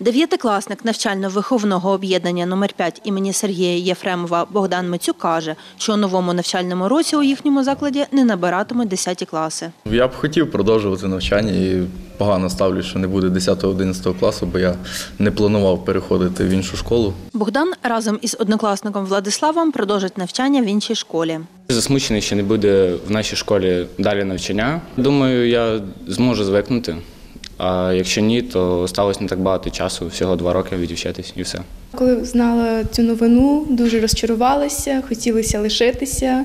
Дев'ятикласник навчально-виховного об'єднання номер 5 імені Сергія Єфремова Богдан Мицюк каже, що у новому навчальному році у їхньому закладі не набиратимуть 10 класи. Я б хотів продовжувати навчання і погано ставлю, що не буде 10-11 класу, бо я не планував переходити в іншу школу. Богдан разом із однокласником Владиславом продовжить навчання в іншій школі. Засмучений, що не буде в нашій школі далі навчання. Думаю, я зможу звикнути. А якщо ні, то сталося не так багато часу, всього два роки відівчатись і все. Коли знала цю новину, дуже розчарувалася, хотілося лишитися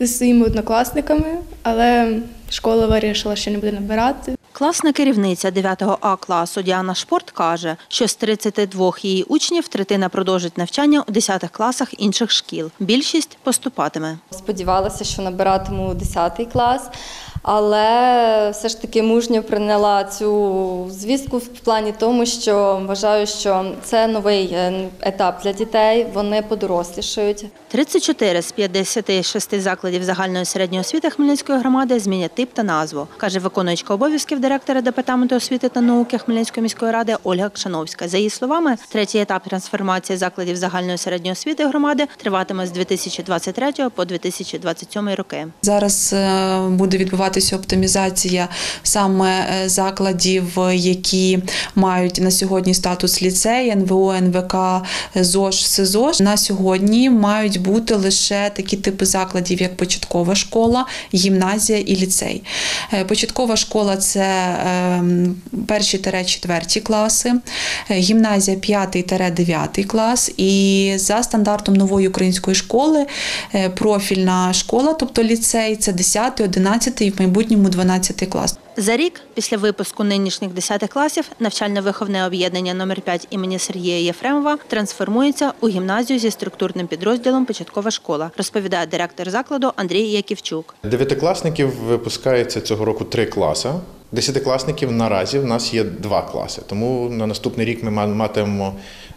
зі своїми однокласниками, але школа вирішила, що не буде набирати. Класна керівниця 9 А класу Діана Шпорт каже, що з 32 її учнів третина продовжить навчання у 10 класах інших шкіл. Більшість поступатиме. Сподівалася, що набиратиму 10 клас, але все ж таки мужньо прийняла цю звістку в плані тому, що вважаю, що це новий е, етап для дітей. Вони подорослішають. 34 з 56 закладів загальної середньої освіти Хмельницької громади змінять тип та назву, каже виконуючка обов'язків директора департаменту освіти та науки Хмельницької міської ради Ольга Кшановська. За її словами, третій етап трансформації закладів загальної середньої освіти громади триватиме з 2023 по 2027 роки. Зараз е, буде відбуватися оптимізація саме е, закладів, які мають на сьогодні статус ліцей, НВО, НВК, ЗОЖ, СИЗОЖ. На сьогодні мають бути лише такі типи закладів, як початкова школа, гімназія і ліцей. Е, Початкова школа це ем, перші тере четверті класи, е, гімназія 5-9 клас. І за стандартом нової української школи е, профільна школа, тобто ліцей, це 10, 11 і майбутньому 12 клас. За рік після випуску нинішніх 10 класів навчально-виховне об'єднання номер 5 імені Сергія Єфремова трансформується у гімназію зі структурним підрозділом Початкова школа, розповідає директор закладу Андрій Яківчук. Дев'ятикласників випускається цього року три класи. Десятикласників наразі в нас є два класи. Тому на наступний рік ми ма- матимемо,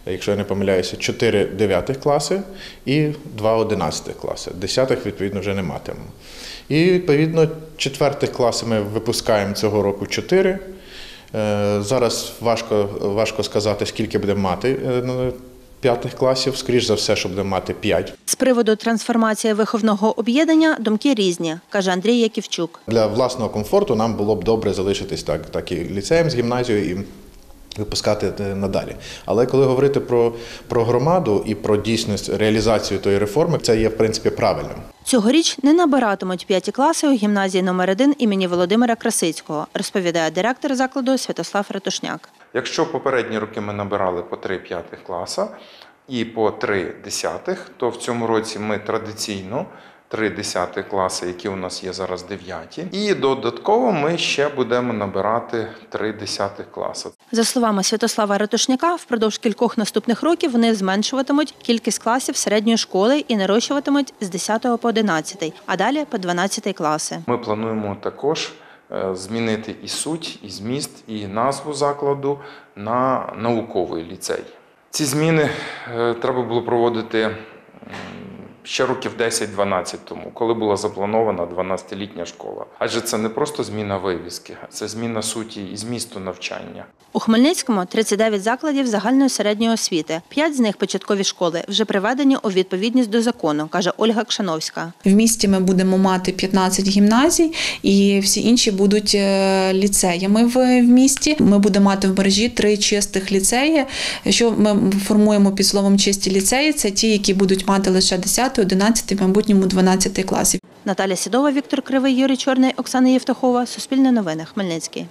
якщо я не помиляюся, чотири дев'ятих класи і два одинадцятих класи. Десятих, відповідно, вже не матимемо. І відповідно четвертих класи ми випускаємо цього року чотири. Е, Зараз важко, важко сказати, скільки буде мати е, п'ятих класів. Скоріш за все, що буде мати п'ять. З приводу трансформації виховного об'єднання думки різні, каже Андрій Яківчук. Для власного комфорту нам було б добре залишитись так, так і ліцеєм з гімназією і випускати е, надалі. Але коли говорити про, про громаду і про дійсність реалізацію тої реформи, це є в принципі правильним. Цьогоріч не набиратимуть п'яті класи у гімназії номер 1 імені Володимира Красицького, розповідає директор закладу Святослав Ратушняк. Якщо попередні роки ми набирали по 3 п'ятих класа і по 3 десятих, то в цьому році ми традиційно 3 десятих класи, які у нас є зараз дев'яті, і додатково ми ще будемо набирати 3 десятих класи. За словами Святослава Ратушняка, впродовж кількох наступних років вони зменшуватимуть кількість класів середньої школи і нарощуватимуть з 10 по 11, а далі по 12 класи. Ми плануємо також е, змінити і суть, і зміст, і назву закладу на науковий ліцей. Ці зміни е, треба було проводити ще років 10-12 тому, коли була запланована 12-літня школа. Адже це не просто зміна вивіски, це зміна суті і змісту навчання. У Хмельницькому 39 закладів загальної середньої освіти. П'ять з них початкові школи вже приведені у відповідність до закону, каже Ольга Кшановська. В місті ми будемо мати 15 гімназій, і всі інші будуть е, ліцеями в, в місті. Ми будемо мати в мережі три чистих ліцеї. Що ми формуємо під словом чисті ліцеї? Це ті, які будуть мати лише 10, 11, в майбутньому 12 класів. Наталя Сідова, Віктор Кривий, Юрій Чорний, Оксана Євтахова. Суспільне новини. Хмельницький.